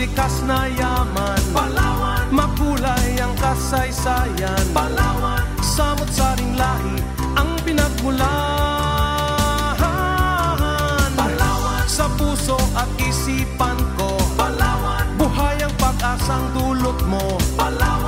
likas na yaman. Palawan, Makulay ang kasaysayan. Palawan, Samot saring lahi ang pinagmulahan. Palawan, Sa puso at isipan ko. Palawan, Buhay ang pag-asang dulot mo. Palawan.